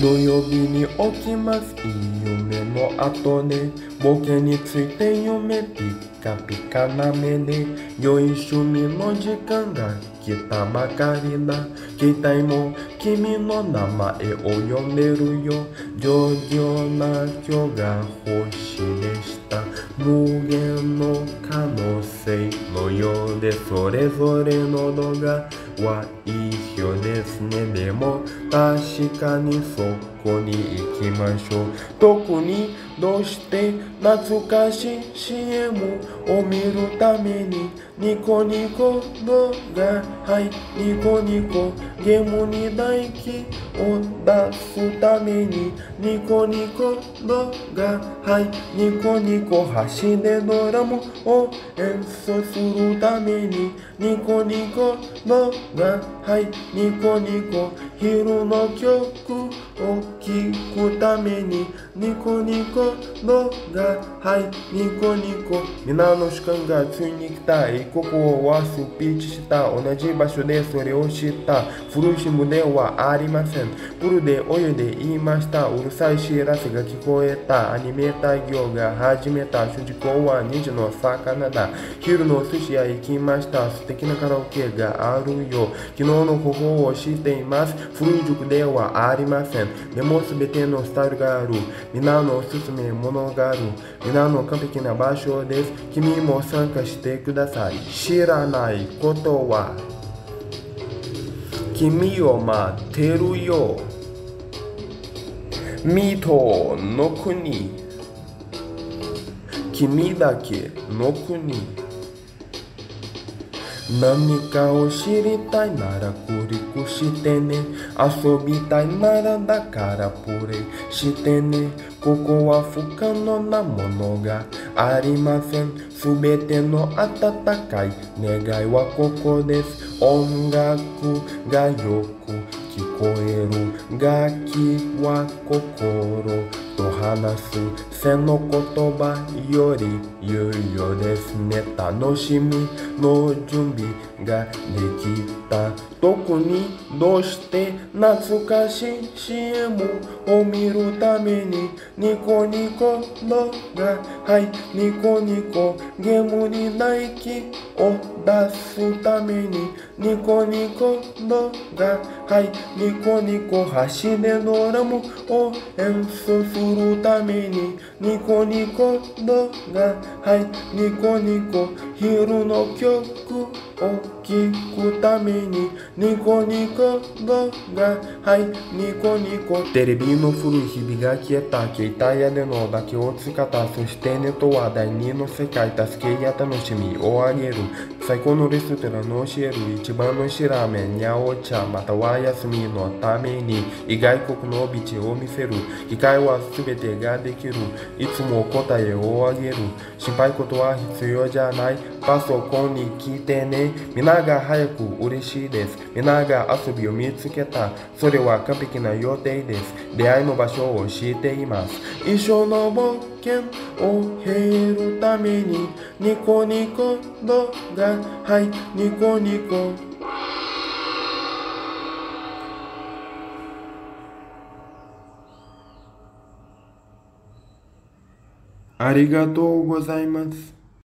土曜日に起きます。いい夢の後でボケについて夢ピカピカな目で良い趣味の時間が来たばかりだ携帯も君の名前を呼んでるよ。上々な今日が星でした。無限の可能性のようでそれぞれの動画は一緒ですねでも確かにそこに行きましょう。特にどうして懐かしい CM を見るためにニコニコ動画はいニコニコゲームに唾液を出すためにニコニコ動画はいニコニコ橋でドラムを演奏するためにニコニコ動画はいニコニコ昼の曲を聴くためにニコニコ動画はいニコニコ皆の時間がついに来た一刻をはスピーチした。同じ場所でそれを知った古い新聞ではありませんプルで泳いで言いましたうるさい知らせが聞こえたアニメーター業が始めた主人公は2時の魚だ。昼の寿司屋行きました。素敵なカラオケがあるよ昨日の方法を知っています。古い塾ではありませんでも全てのスタイルがある。皆のおすすめものがある皆の完璧な場所です。君も参加してください。知らないことは君を待ってるよ水戸の国。君だけの国。何かを知りたいならクリックしてね。遊びたいならだからプレイしてね。ここは不可能なものがありません。すべての温かい願いはここです。音楽がよく聞こえる楽器は心と話す背の言葉より有用ですね。楽しみの準備ができた。特にどうして懐かしい CM を見るためにニコニコ動画はいニコニコゲームに唾液を出すためにニコニコ動画はいニコニコニコニコ走れドラムを演奏するためにニコニコ動画はいニコニコ昼の曲を聴くためにニコニコ動画。はいニコニコ。テレビの古い日々が消えた携帯屋でのだけを使ったそしてネットは第二の世界助けや楽しみをあげる最高のレストランの教える一番のしラーメンやお茶または休みのために異外国の道を見せる機会は全てができるいつも答えをあげる心配事は必要じゃないパソコンに聞いてね。皆が早く嬉しいです。皆が遊びを見つけた。それは完璧な予定です。出会いの場所を知っています。一緒の冒険を経るためにニコニコ動画はい。ニコニコ。ありがとうございます。